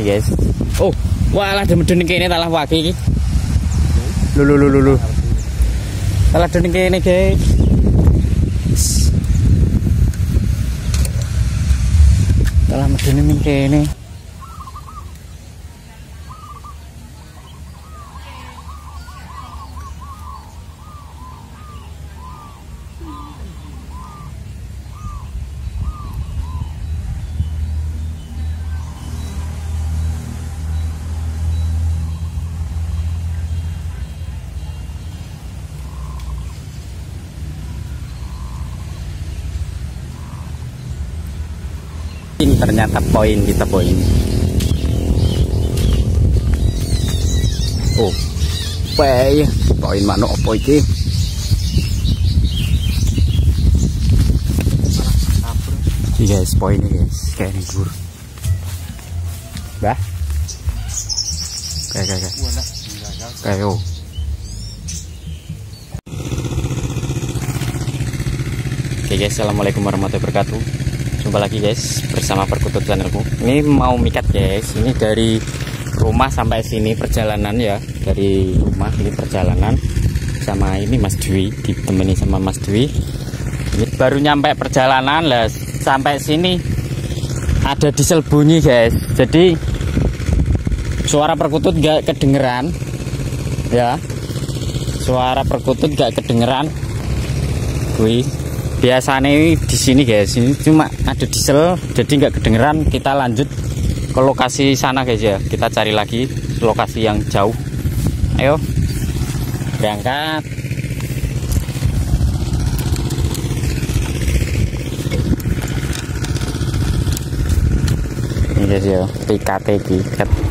lokasi guys. Oh wah ada medun kene talah waki iki. Lu lu lu lu lu. Talah medun kene guys. Talah medun kene ini ternyata poin kita poin. Oh pay poin mana apa iki? Ini guys poinnya guys kayak ini bur bah? Kayak kayak kayak. Kayak oh. Oke guys, assalamualaikum warahmatullahi wabarakatuh jumpa lagi guys bersama perkutut channelku. Ini mau mikat guys. Ini dari rumah sampai sini perjalanan ya. Dari rumah ini perjalanan sama ini Mas Dwi ditemani sama Mas Dwi. Ini baru nyampe perjalanan lah. Sampai sini ada diesel bunyi guys. Jadi suara perkutut gak kedengeran ya. Suara perkutut gak kedengeran. Wih biasanya di sini guys. Ini cuma ada diesel jadi nggak kedengeran. Kita lanjut ke lokasi sana guys ya. Kita cari lagi lokasi yang jauh. Ayo berangkat. Ini guys ya PKT tiket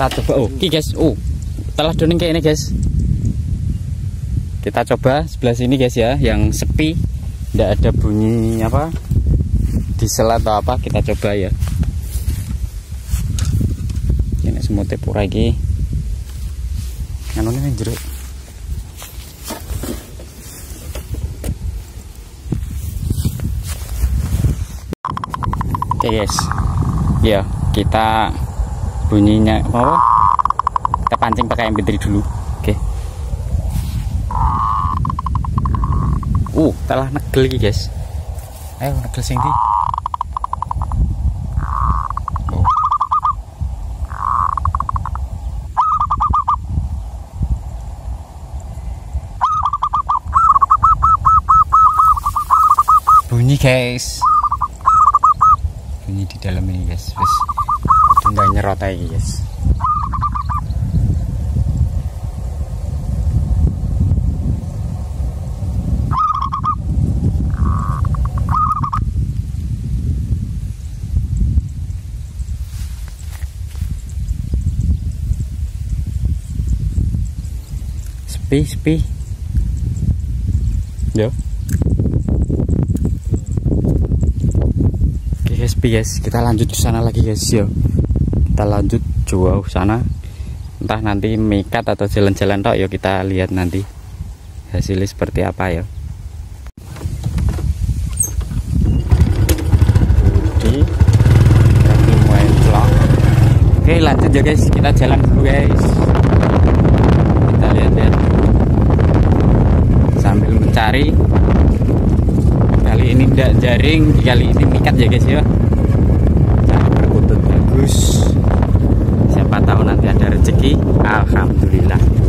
kita coba. Oh ki guys. Oh telah doning kayak ini guys. Kita coba sebelah sini guys ya yang sepi. Tidak ada bunyi apa? Diesel atau apa kita coba ya. Ini semua tepuk lagi. Anu ini jeruk. Oke guys. Ya kita bunyinya apa? Kita pancing pakai MP3 dulu. Oke. Uh telah negel lagi guys. Ayo negel sing di oh. bunyi guys. Bunyi di dalam ini guys. Terus udah nyerot aja guys. Sepi sepi. Yo oke guys sepi guys. Kita lanjut ke sana lagi guys. Yo kita lanjut jauh sana. Entah nanti mikat atau jalan-jalan tok yo kita lihat nanti hasilnya seperti apa ya. Budi Oke lanjut ya guys. Kita jalan dulu guys. Kita lihat-lihat. Sambil mencari. Kali ini tidak jaring kali ini mikat ya guys ya. Cari perkutut bagus tahu nanti ada rezeki. Alhamdulillah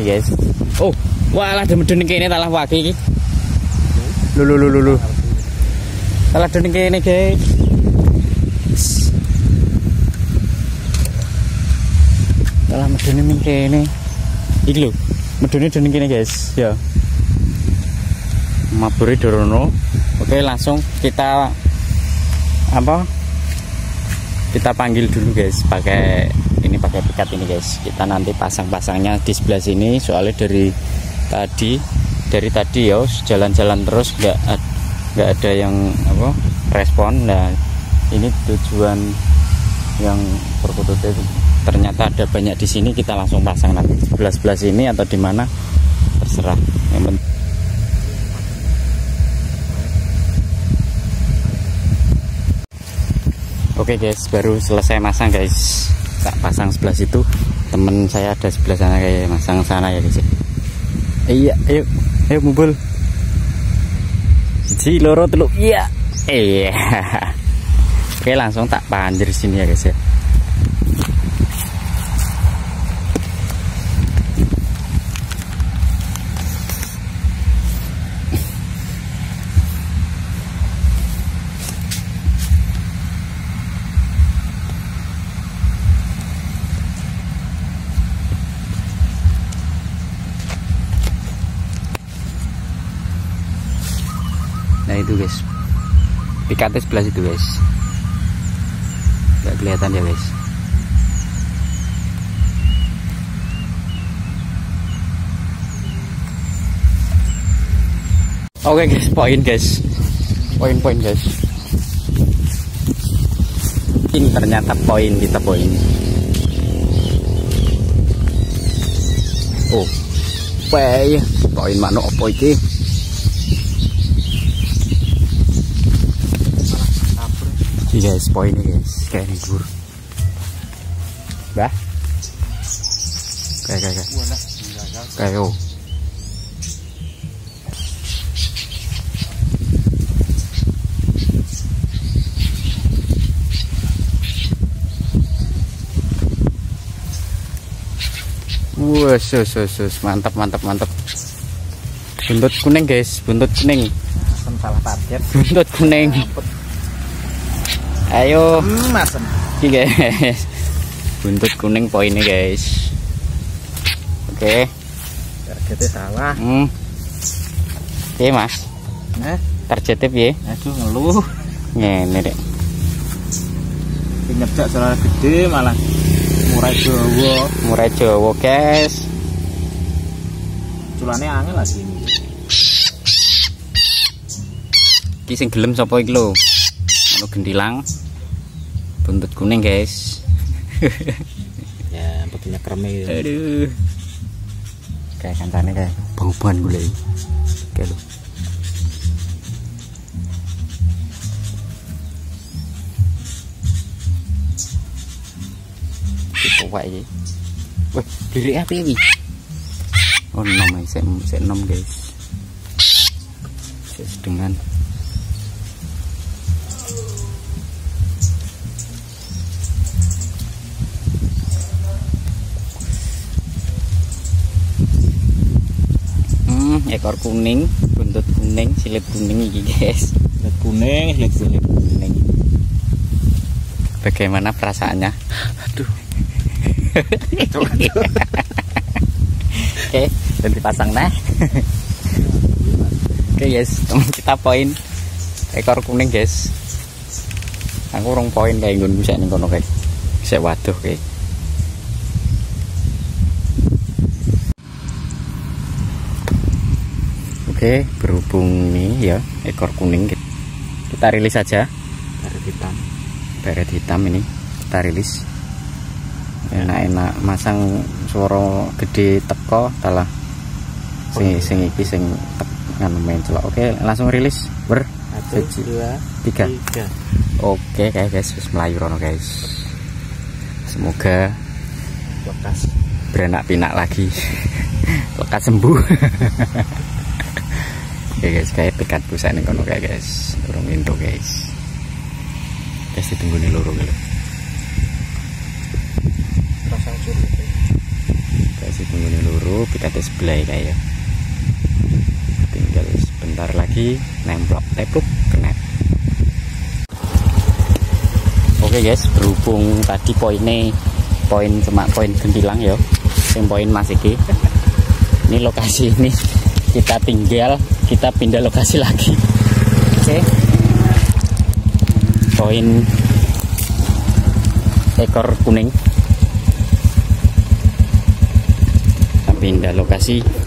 lagi guys. Oh wah ada medun ini talah waki ini lu lu lu lu salah dening kene guys. Salah medun ini kene. Iki lho medune dening kene guys. Ya. Mabure dorono. Oke langsung kita apa? Kita panggil dulu guys pakai ini pakai pikat ini guys. Kita nanti pasang-pasangnya di sebelah sini soalnya dari tadi dari tadi ya jalan-jalan terus nggak nggak ada yang apa respon. Nah ini tujuan yang berkutut itu. Ternyata ada banyak di sini kita langsung pasang. Nanti sebelah sebelah sini atau di mana terserah. Yang penting Oke guys, baru selesai masang guys. Tak pasang sebelah situ. Temen saya ada sebelah sana kayak masang sana ya guys. Iya, ayo, ayo mobil. Si loro teluk. Iya. Iya. Oke, langsung tak panjir sini ya guys ya. nah itu guys pikatnya sebelah situ guys nggak kelihatan ya guys oke guys poin guys. Poin-poin guys. Ini ternyata poin kita poin. Oh. Poin poin mana opo iki Iya guys, poinnya guys, kayak ini gur. Bah, kayak kayak kayak, kayak oh. Sus, sus, sus, mantap, mantap, mantap. Buntut kuning guys, buntut kuning. salah target Buntut kuning. Ayo. masem Iki guys. Buntut kuning poinnya guys. Oke. targetnya salah Hmm. Oke, Mas. nah Targetnya piye? aduh ngeluh Ngene dek. nyejak salah gede malah murah jawa Murai Jawa, guys. culane angel lagi ini Iki sing gelem sapa iki lho? Anu gendilang. Buntut kuning, guys. ya betulnya kreme Aduh. Kayak kancane kayak bauban gue Kayak lho. Kita wae iki. Wih, diri apa ini? Oh, nom ya, saya, saya nom guys. Saya dengan ekor kuning, buntut kuning, silit kuning iki guys. lihat kuning lihat kuning Kuning. Bagaimana perasaannya? aduh Oke, dan dipasang nah. Oke guys, teman kita poin ekor kuning guys. Aku rong poin kayak gue bisa nih kono guys. Bisa waduh kayak. Oke, berhubung nih ya ekor kuning. Kita rilis saja. Dari hitam. Beret hitam ini kita rilis. Enak-enak masang suara gede teko talah sing sing iki sing nganu main celok. Oke langsung rilis. Ber. Satu Siji. dua tiga. tiga. Oke kayak guys wis melayu rono guys. Semoga bekas. beranak pinak lagi. Lekas sembuh oke guys kayak pikat busa nih kono kayak guys. Turun pintu guys. Guys ditunggu nih loro gitu pasang surut kasih penghuni luru PKT sebelah ya. Kayak tinggal sebentar lagi nemplok tepluk kena. Oke guys berhubung tadi poinnya poin cuma poin gentilang ya. Yang poin masih ini lokasi ini kita tinggal kita pindah lokasi lagi. Oke. Poin ekor kuning. Kita pindah lokasi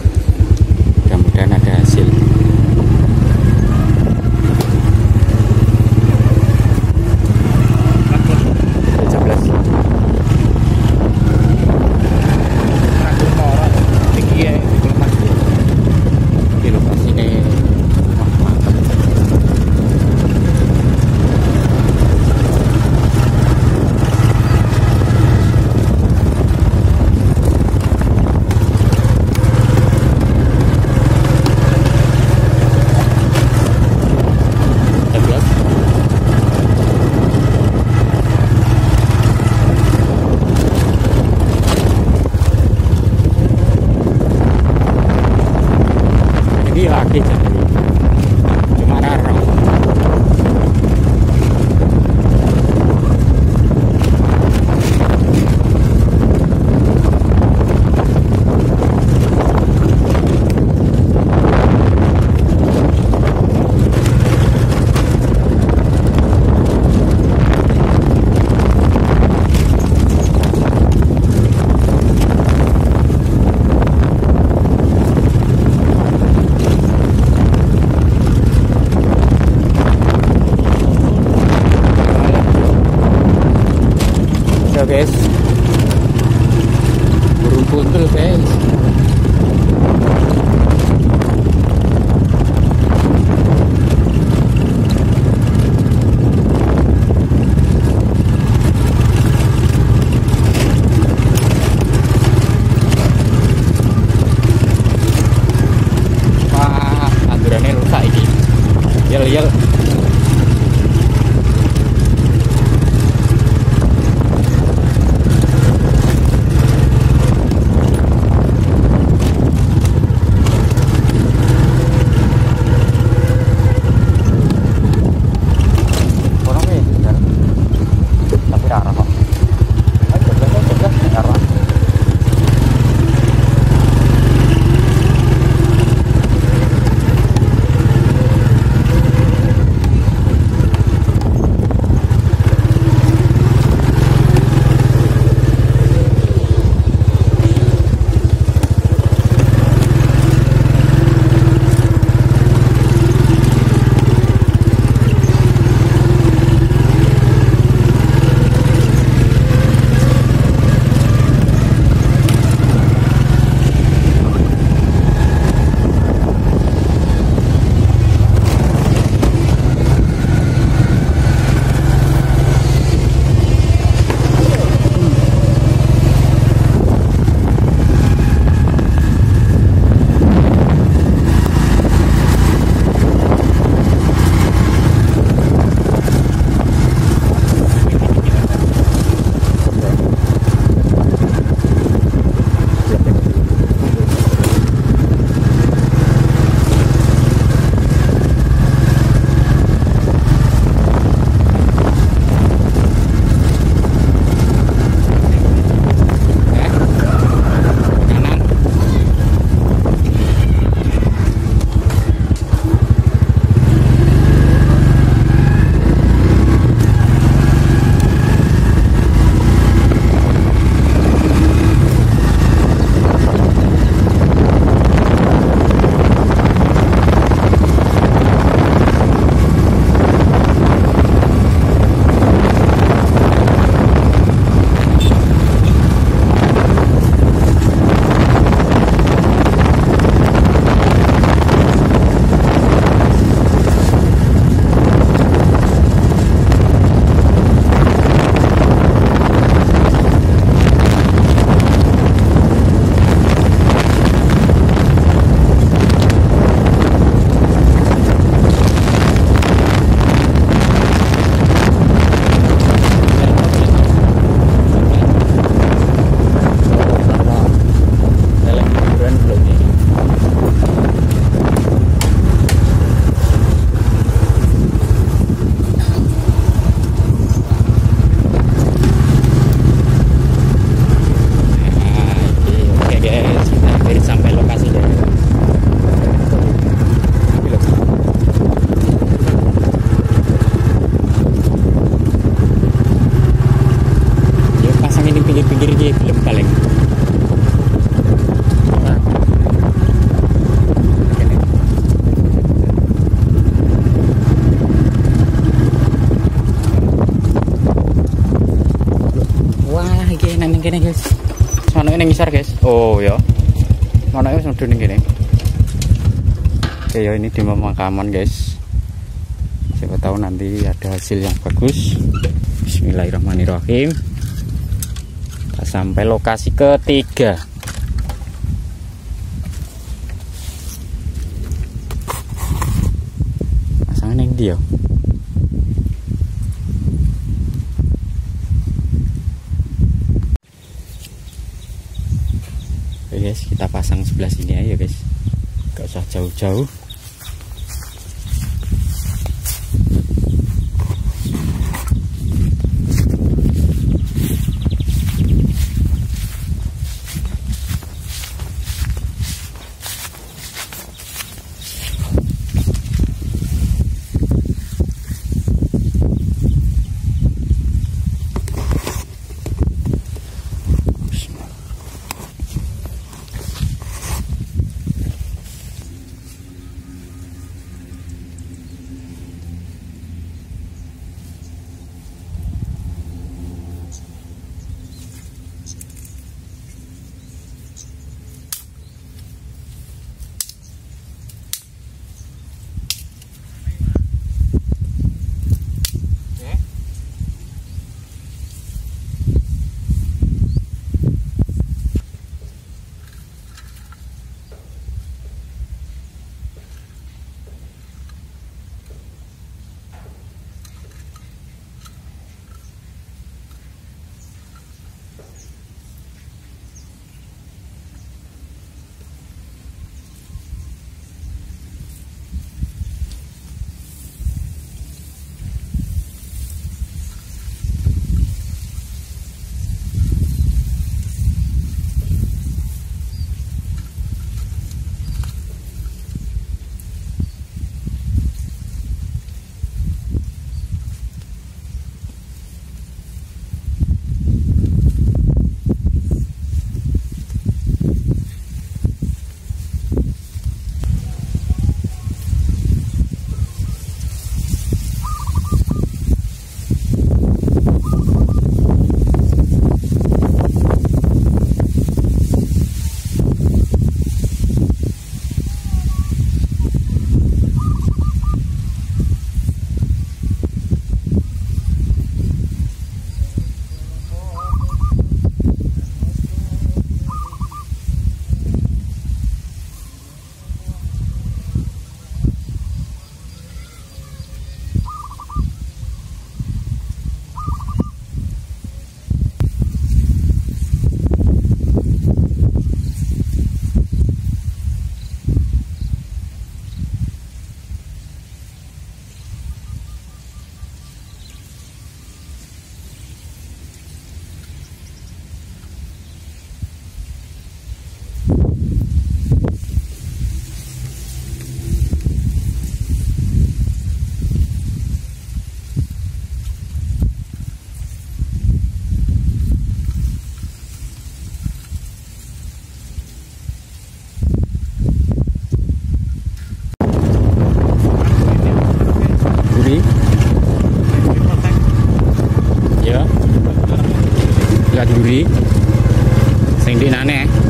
pemakaman guys. Siapa tahu nanti ada hasil yang bagus. Bismillahirrahmanirrahim. Kita sampai lokasi ketiga. Pasangan yang dia. Oke guys kita pasang sebelah sini aja guys. Gak usah jauh-jauh lihat duri sing dinane kita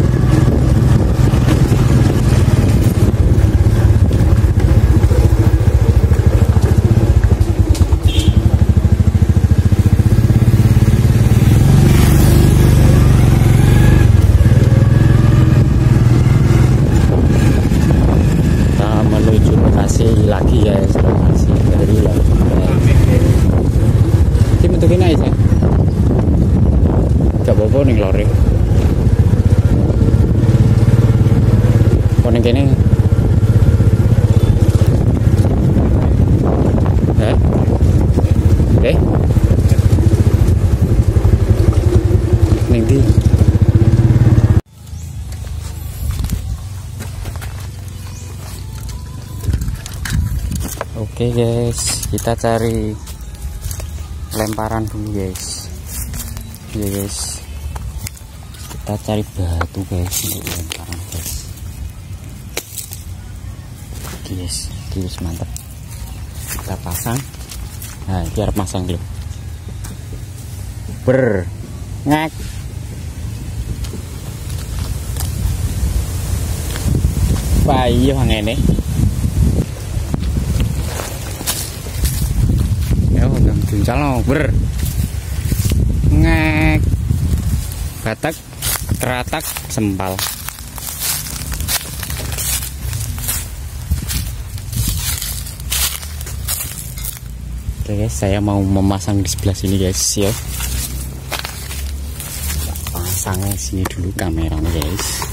Oke guys, kita cari lemparan dulu guys. Ya guys, kita cari batu guys untuk lemparan guys. Oke guys, oke guys mantap. Kita pasang. Nah, biar pasang dulu. Ber, ngak. Wah, iya ini. Udah juncal ber ngek batak teratak sempal Oke guys, saya mau memasang di sebelah sini guys ya. Pasang sini dulu kameranya guys.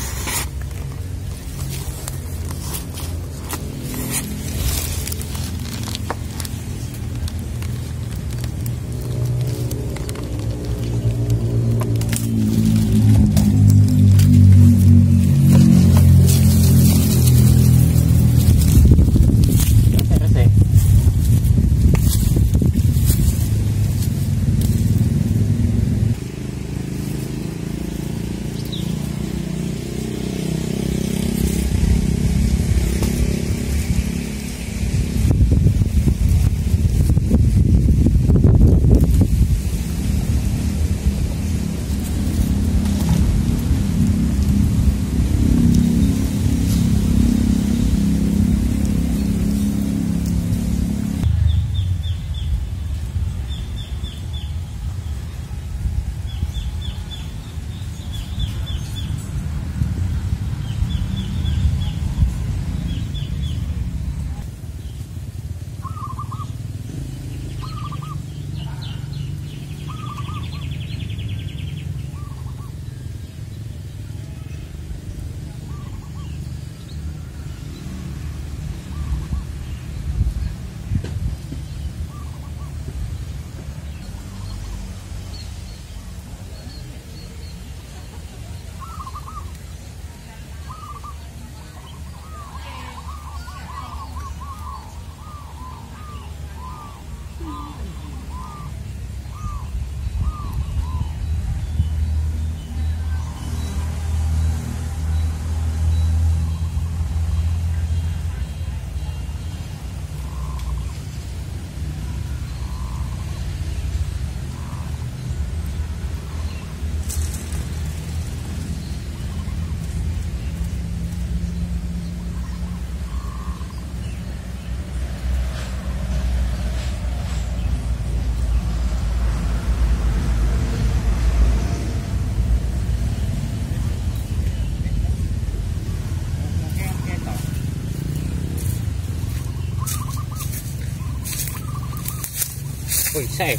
Saya.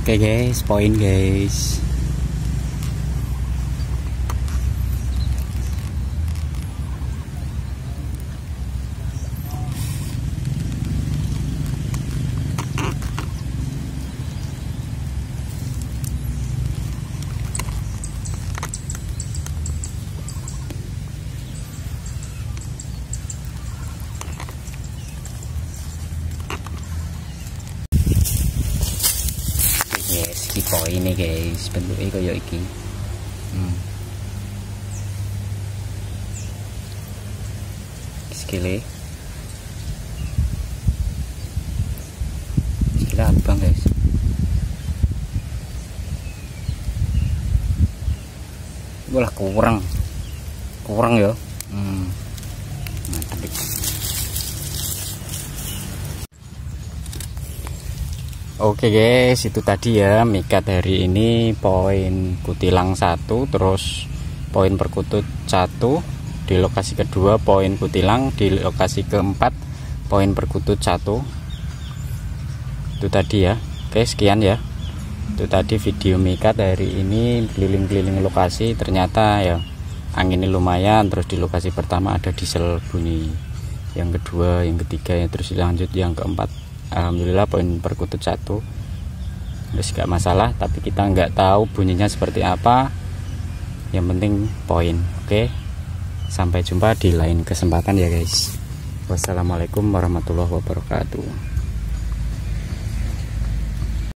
Oke guys, poin guys. Yes, iki poin nih guys, bentuknya kayak iki. Hmm. Skile. Skile abang guys. Walah kurang. Kurang ya. Hmm. Mantap. Oke guys, itu tadi ya mikat hari ini poin kutilang satu, terus poin perkutut satu di lokasi kedua poin kutilang di lokasi keempat poin perkutut satu. Itu tadi ya. Oke sekian ya. Itu tadi video mikat hari ini keliling-keliling lokasi. Ternyata ya anginnya lumayan. Terus di lokasi pertama ada diesel bunyi, yang kedua, yang ketiga, ya terus lanjut. Yang keempat Alhamdulillah poin perkutut satu. Terus gak masalah. Tapi kita nggak tahu bunyinya seperti apa. Yang penting poin. Oke. Sampai jumpa di lain kesempatan ya guys. Wassalamualaikum warahmatullahi wabarakatuh